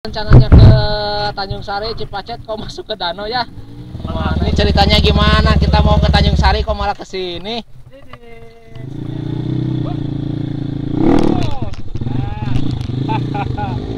rencananya ke Tanjung Sari Cipacet kok masuk ke danau ya? Wah, ini ceritanya gimana? Kita mau ke Tanjung Sari kok malah ke sini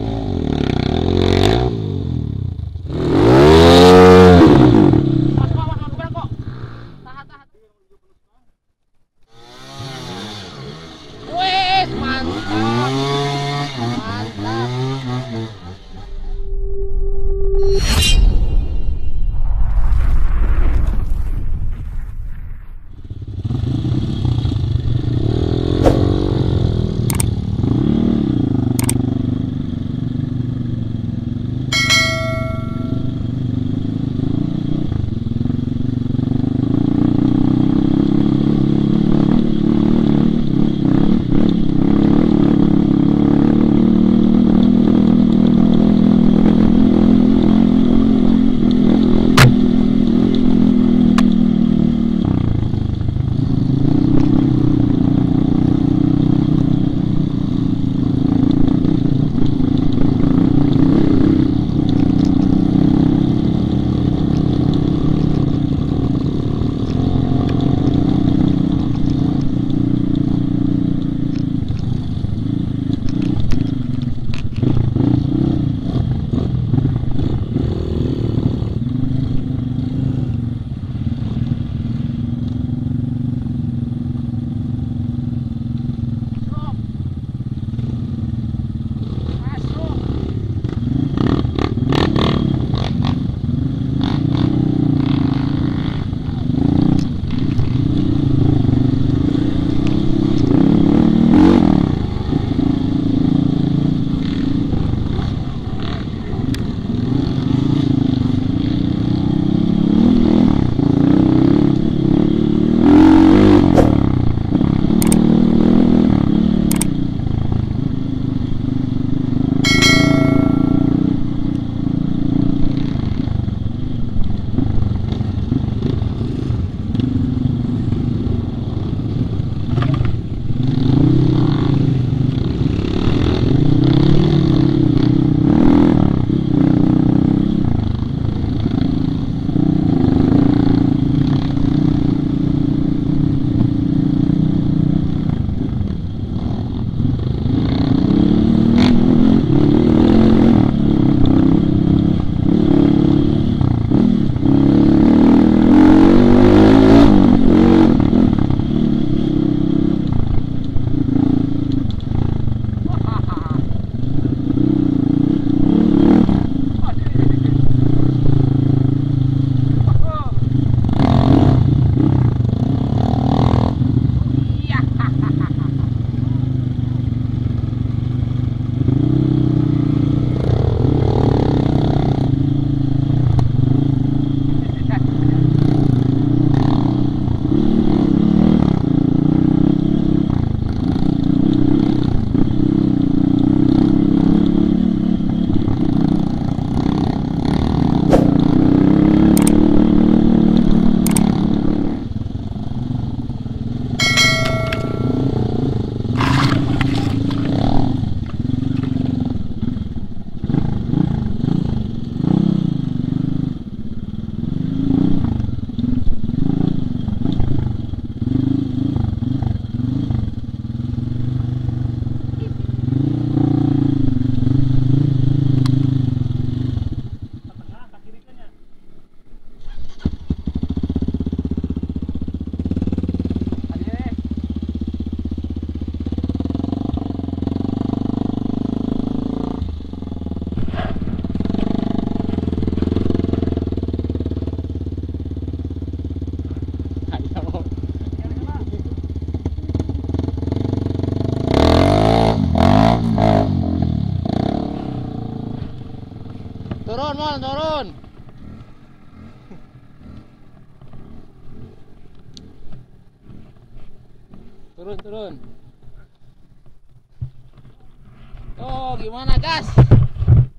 Gimana, gas?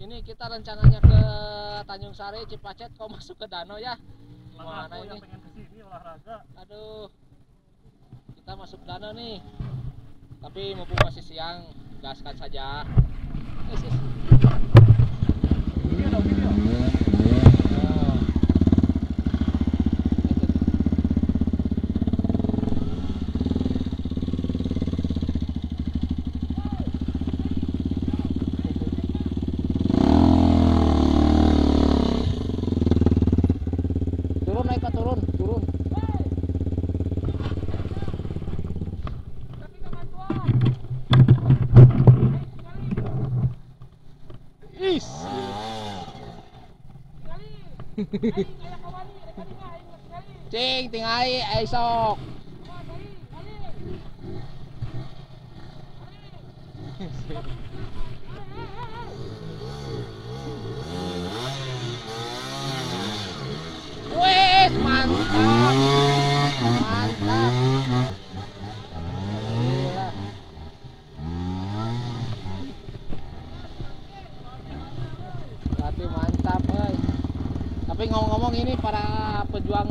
Ini kita rencananya ke Tanjung Sari, Cipacet, kok masuk ke danau ya? Mana Mana ini? ke sini olahraga Aduh, kita masuk danau nih. Tapi mumpung masih siang, gaskan saja. Yes, yes. Cing, tingali ay sok. Wes, mantap. Mantap. Gila. Tapi mantap, euy. Tapi ngomong-ngomong ini para pejuang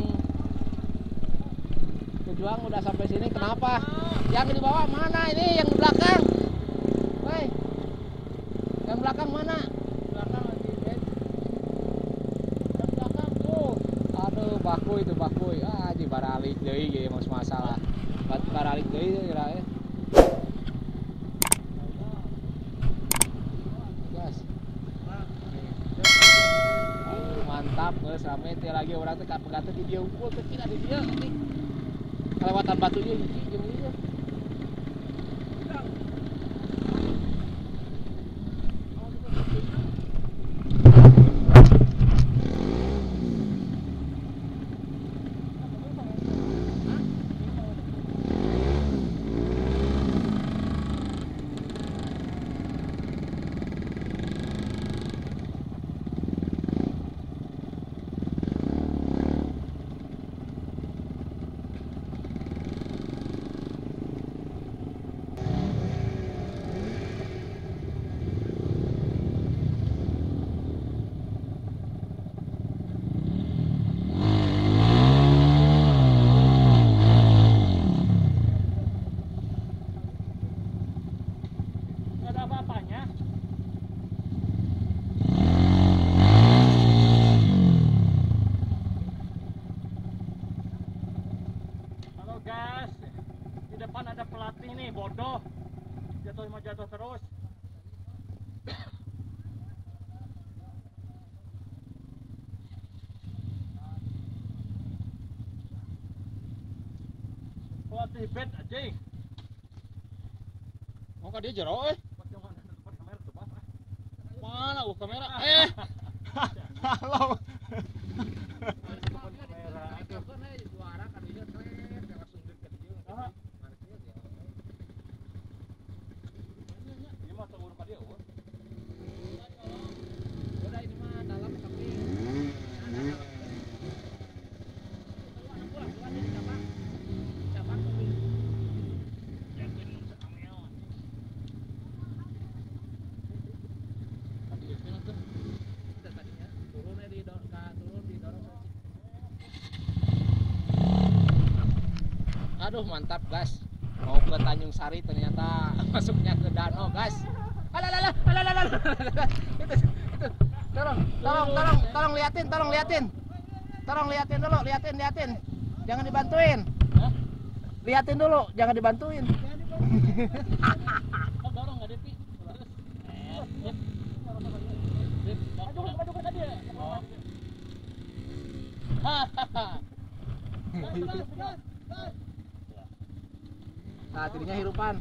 pejuang udah sampai sini kenapa? Yang di bawah mana ini? Yang belakang? Thank you. Dia jero yang mana uh kamera? Eh. Halo. Ini mah turun ka dia, Aduh mantap gas. Mau ke Tanjung Sari ternyata masuknya ke danau gas. Alalala, alalala. Itu, itu. Tolong, tolong, tolong, tolong liatin, tolong liatin. Tolong liatin dulu, liatin, liatin. Jangan dibantuin. Liatin dulu, jangan dibantuin. Oh, dorong nggak, Depi? Eh, Dep. Dep, maju ke- maju ke tadi ya? Oh. Hahaha. Tadinya hirupan.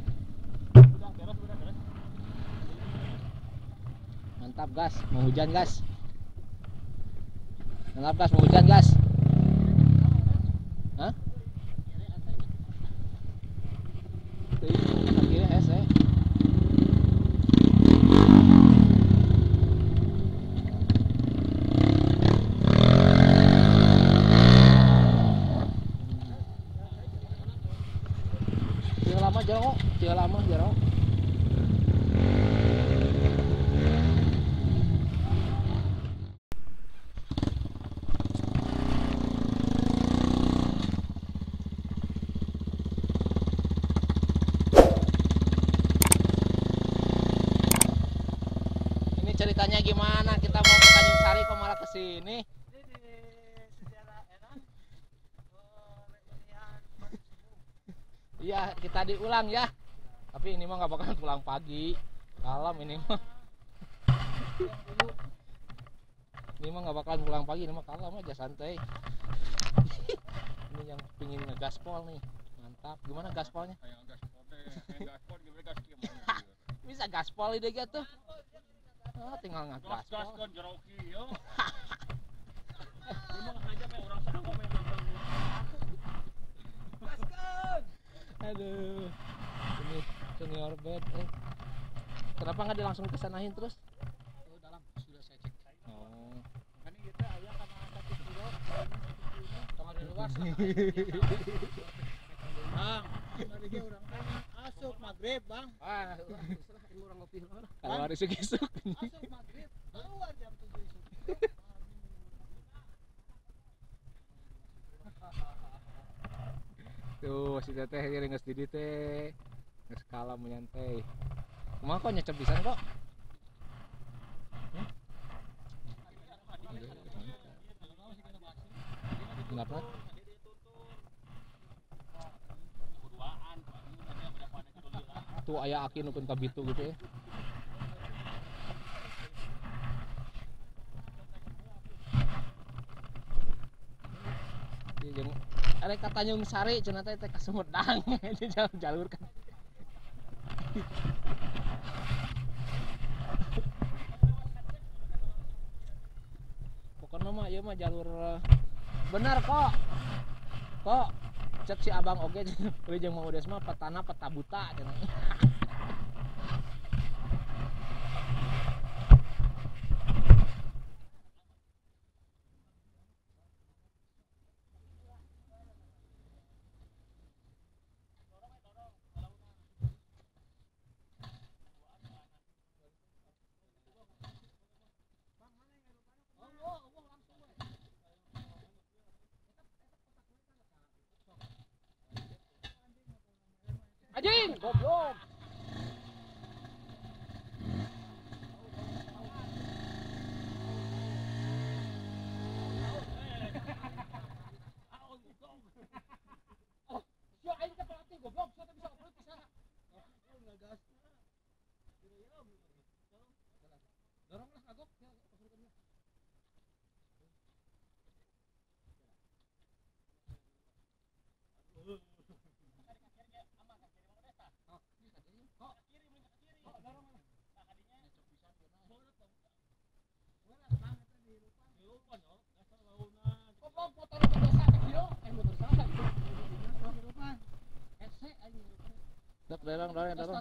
Mantap gas, mau hujan gas. Mantap gas, mau hujan gas. Hah? Tuh, akhirnya es eh. Tiga lama jero, tiga lama jero. Ini ceritanya gimana? Kita mau ke Tanjung Sari sini. Ini di sejarah enak. Oh, reunian Bandung Subuh. Kita diulang ya. Tapi ini mah nggak bakalan pulang pagi. Malam ini mah. Ini mah nggak bakalan pulang pagi, ini mah kalem aja santai. ini yang pingin ngegaspol nih. Mantap. Gimana gaspolnya? Bisa gaspol ide gitu. Oh, tinggal Gas gas ngagaspol. kan jeroki yo. Ini mah aja mah orang sanggup main nonton. Gaskan. Aduh. Ini senior bed. Eh. Kenapa nggak langsung kesanain terus? Oh, dalam sudah saya cek. Oh. Kan satu kilo. Di luar. Bang, tadi tanya maghrib, Bang. Ah, orang ngopi. Kalau hari isuk-isuk. Asup maghrib. Keluar jam 7 isuk. Tuh, si teteh ini nges di teh. Kalah menyantai. Kumaha kok nyecep pisan kok? Hmm? Kenapa? Ada ada kedulian. Tuh aya aki nukeun ka bitu gitu ya. Iya, jeung arek ka Tanjung Sari cenah teh ka Sumedang itu jalur kan. Pokoknya mah ieu mah jalur eh, bener kok. Kok cek si abang oge we jeung mau udes mah petana peta buta. Tak belerang dorong dorong.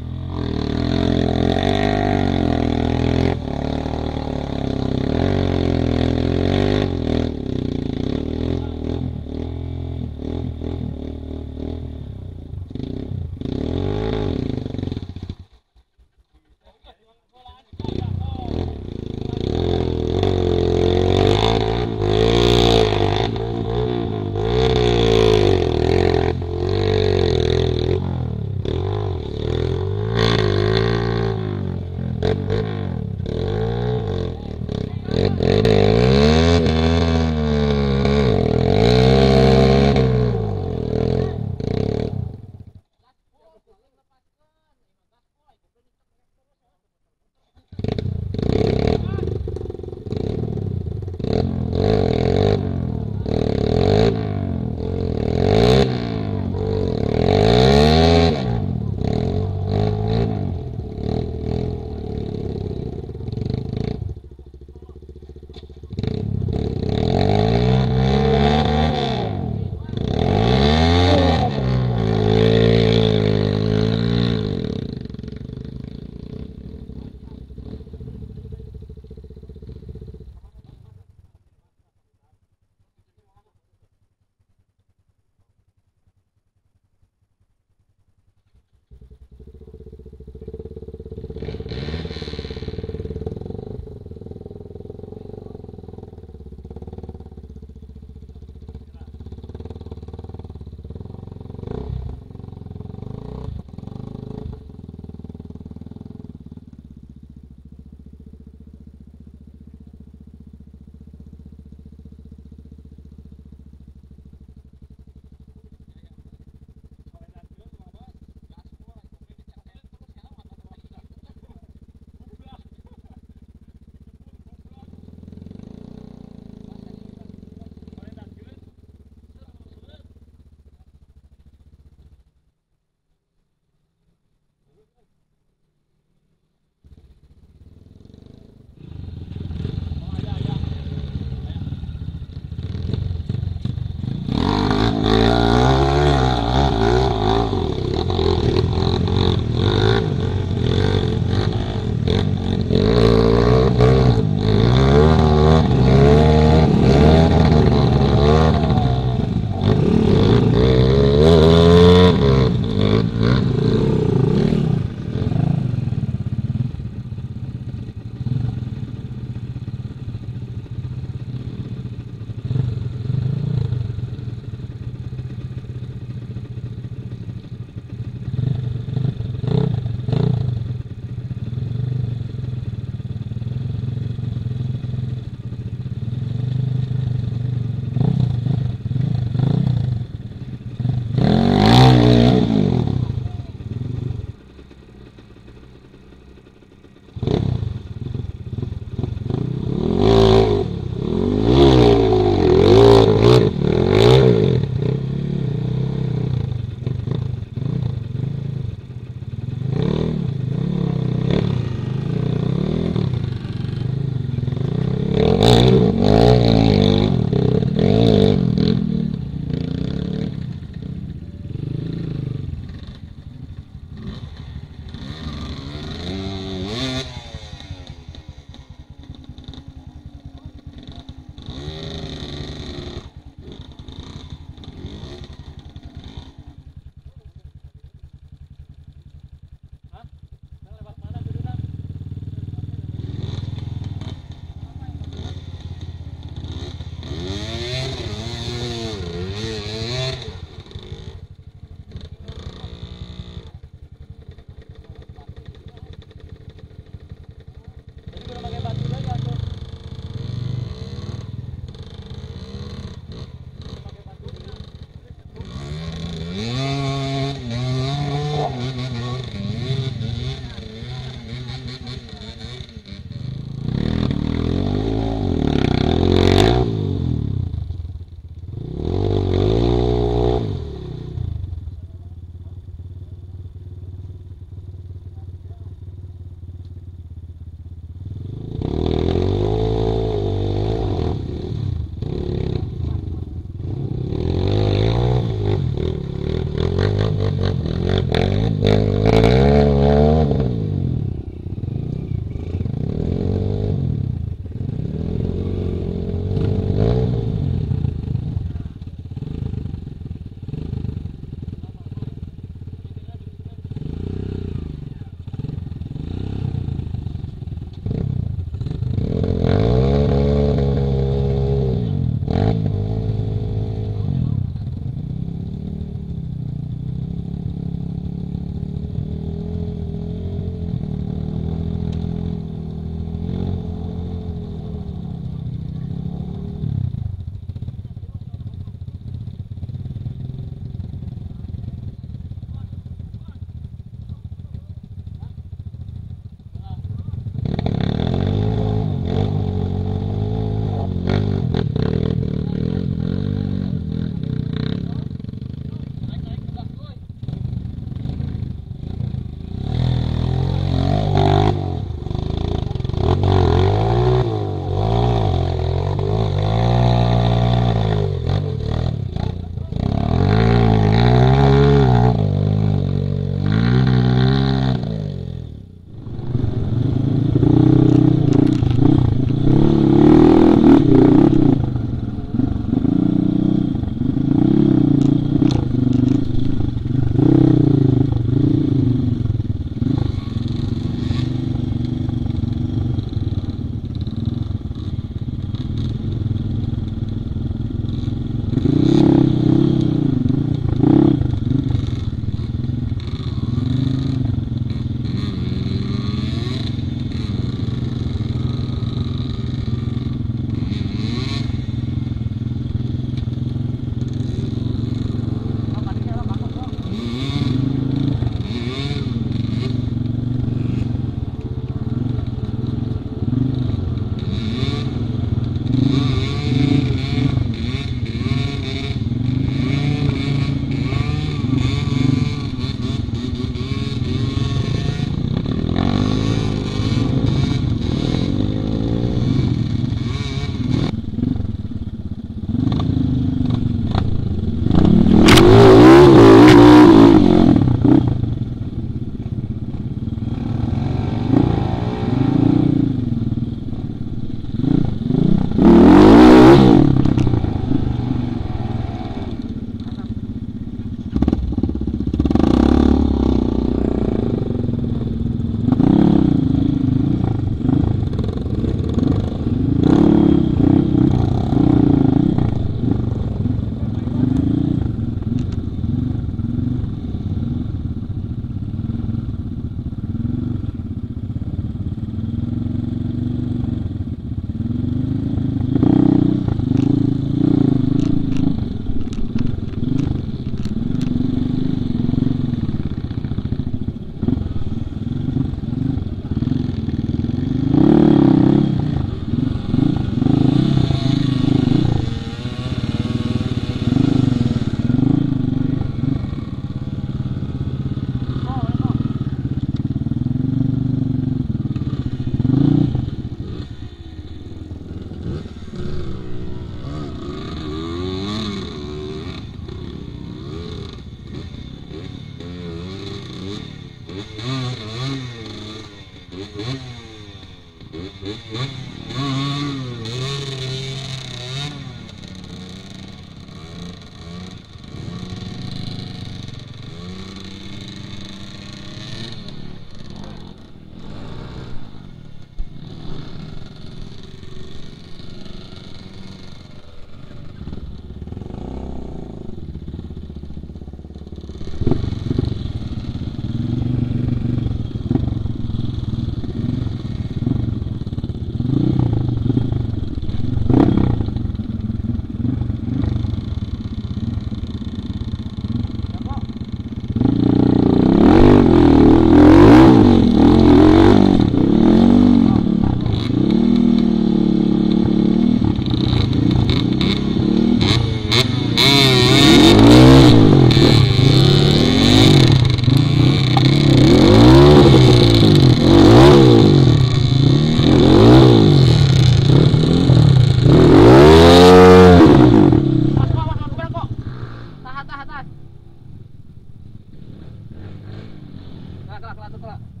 kelak kelak kelak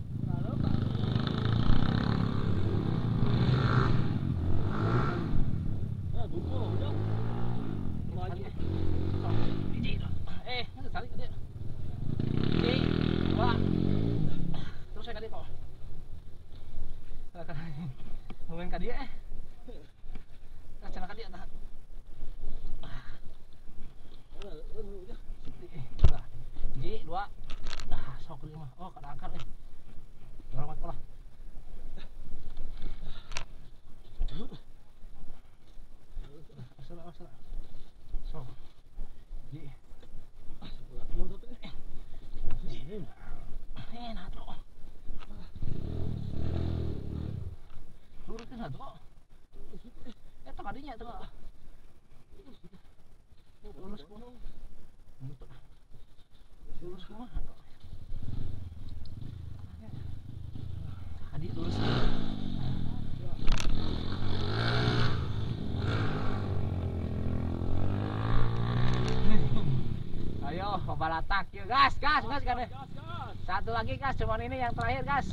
tengok eh tak adanya tengok lulus pun lulus pun adik lulus ayo pembalatak yuk. Gas gas gas, gas, gas, gas. Satu lagi gas. Cuman ini yang terakhir gas.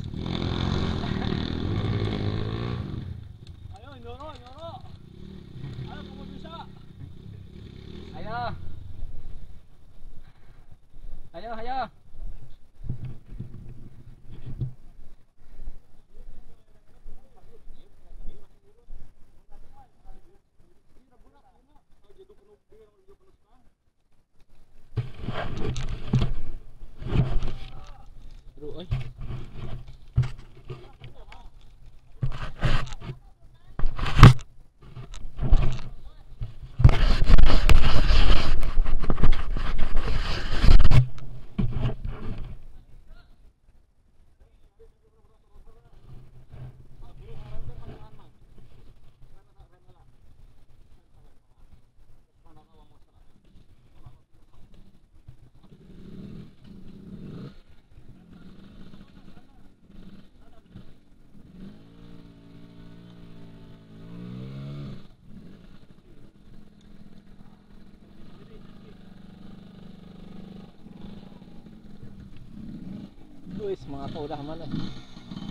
udah aman deh.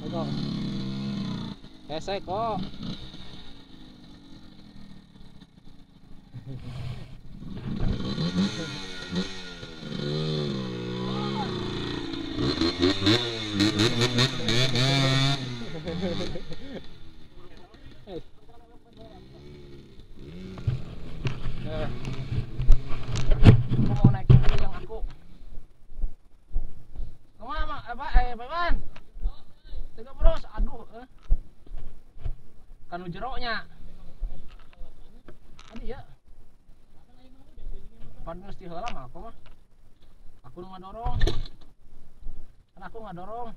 Eko. Esek kok. adorong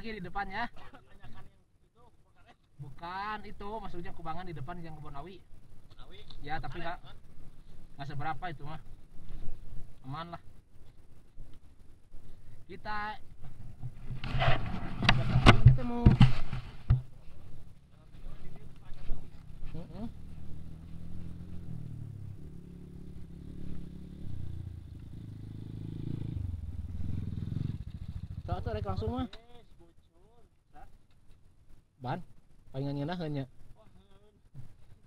lagi di depan ya. Bukan itu maksudnya kubangan di depan yang kebun awi. Ya tapi nggak nggak seberapa itu mah. Aman lah. Kita Mm-mm. Tak tak langsung mah. Ban, palingan nyeunah heunya.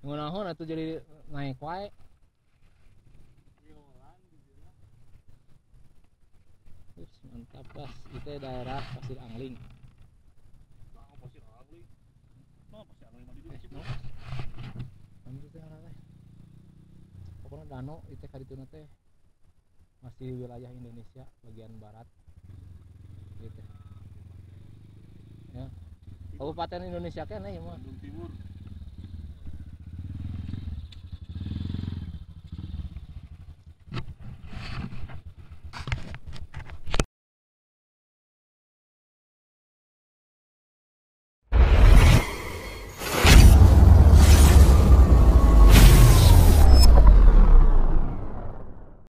Ngeunahon atuh jadi naik wae. Ups, mantap pas. Itu daerah Pasir Angling. Ambil teh arah teh. Pokoknya danau itu kadituna teh masih wilayah Indonesia bagian barat. Gitu. Kabupaten Indonesia kan ya mah. Bandung Timur